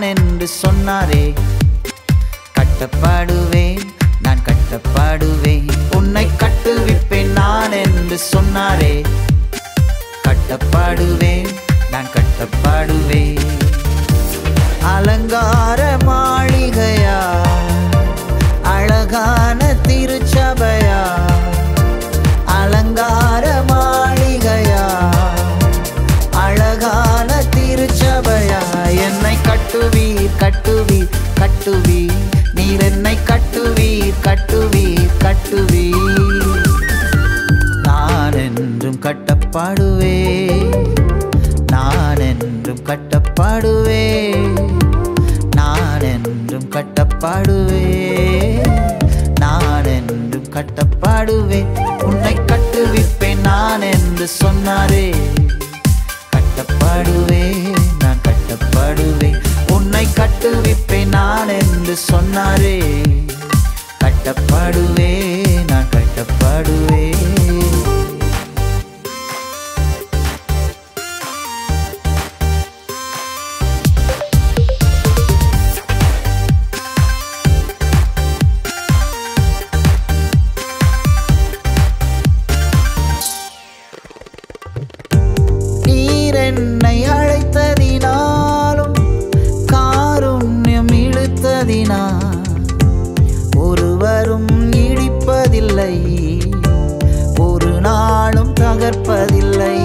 நான் என்று சொன்னாரே. கட்டப்படுவேன் நான் கட்டப்படுவேன். உன்னை கட்டுவிப்பேன் நான் என்று சொன்னாரே. கட்டப்படுவேன் நான் கட்டப்படுவேன். கட்டுவீர் கட்டுவீர். நீர் என்னை கட்டுவீர் கட்டுவீர் கட்டுவீர். நான் என்றும் கட்டப்பாடுவே நான் என்றும் கட்டப்பாடுவே நான் என்றும் கட்டப்பாடுவே நான் என்றும் கட்டப்பாடுவே உன்னை கட்டுவிப்பேன் நான் என்று சொன்னாரே. கட்டப்பாடுவே நான் கட்டப்பாடுவேன். கட்டு விப்பேன் நான் என்று சொன்னாரே. கட்டப்படுவே நான் கட்டப்படுவேன். இழுத்ததினா ஒருவரும் இடிப்பதில்லை ஒரு நாளும் தகர்ப்பதில்லை.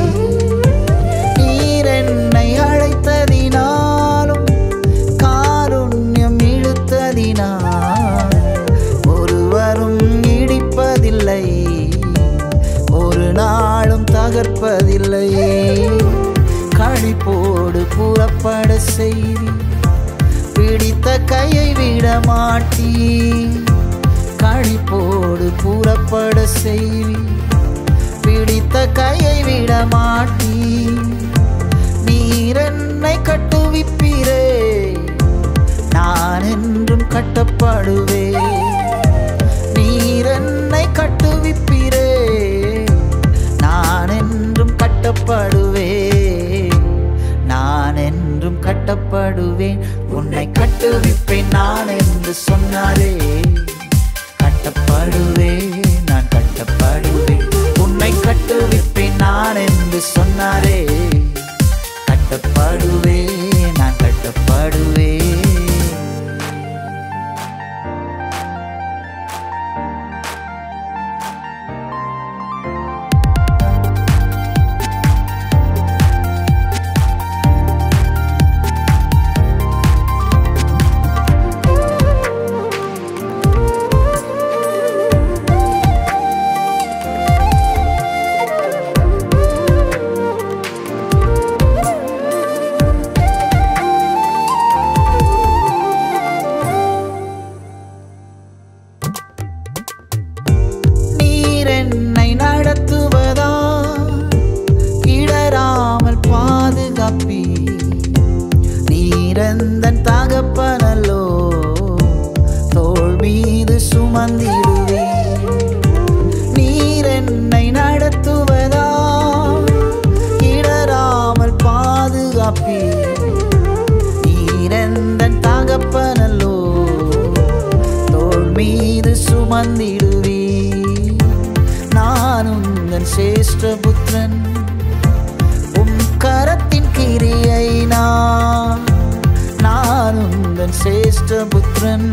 நான் சேஷ்ட புத்திரன் உம் கரத்தின் கிரியை நான் நான் உந்தன் சேஷ்ட புத்திரன்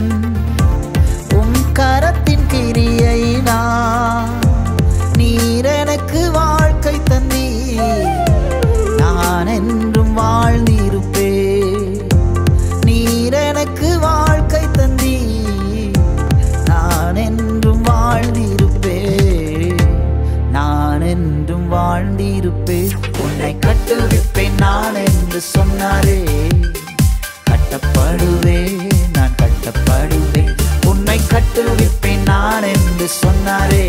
உம் கரத்தின் கிரியை நான் வந்து சொன்னாரே கட்டப்படுவே நான் கட்டப்படுவேன். உன்னை கட்டுவிப்பேன் நான் என்று சொன்னாரே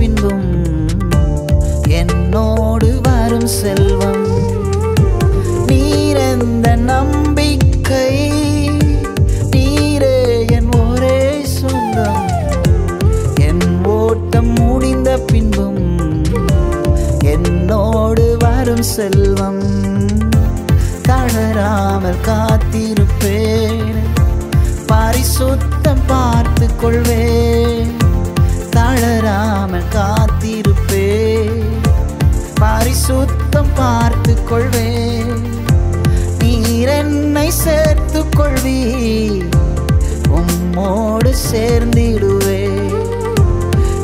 பின்பும் என்னோடு வரும் செல்வம். நீரந்த நம்பிக்கை நீரே என் ஒரே சொந்தம். என் ஓட்டம் முடிந்த பின்பும் என்னோடு வரும் செல்வம். தளராமல் காத்திருப்பேன். பரிசுத்தம் பார்த்து கொள்வேன். தளராமல் காத்திருப்பேன் பரிசுத்தம் பார்த்து கொள்வே நீர் என்னை சேர்த்து கொள்வி உம்மோடு சேர்ந்திடுவே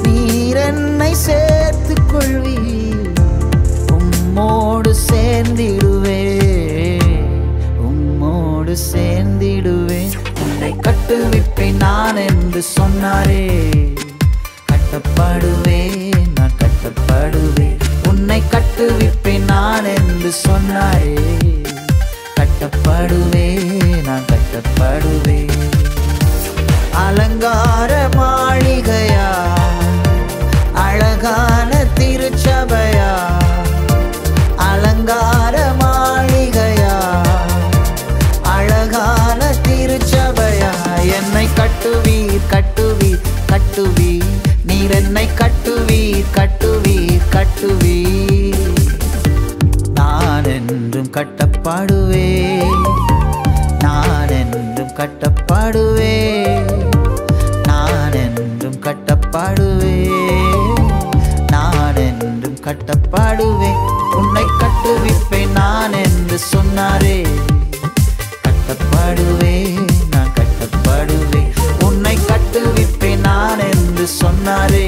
நீர் என்னை சேர்த்து கொள்வி உம்மோடு சேர்ந்திடுவே உம்மோடு சேர்ந்திடுவேன். உன்னை கட்டுவிப்பேன் நான் என்று சொன்னாரே. கட்டப்படுவேன் நான் கட்டப்படுவேன். உன்னை கட்டுவிப்பேன் நான் என்று சொன்னாரே கட்டப்படுவேன் நான் கட்டப்படுவேன். அலங்கார மாளிகையா? அழகான திருச்சபையா? கட்டப்பாடுவே நான் என்றும் கட்டப்பாடுவே நான் என்றும் கட்டப்பாடுவே நான் என்றும் கட்டப்பாடுவே உன்னை கட்டுவிப்பேன் நான் என்று சொன்னாரே. கட்டப்பாடுவே நான் கட்டப்பாடுவே உன்னை கட்டுவிப்பேன் நான் என்று சொன்னாரே.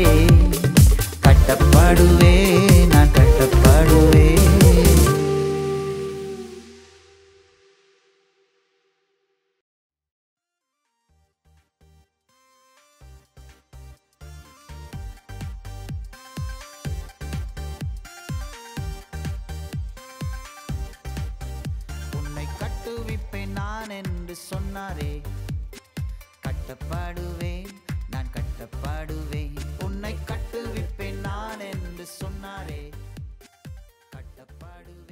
கட்டப்பாடுவே கட்டுவிப்பேன் நான் என்று சொன்னாரே. கட்டப்பாடுவேன் நான் கட்டப்பாடுவேன். உன்னை கட்டுவிப்பேன் நான் என்று சொன்னாரே. கட்டப்பாடுவேன்.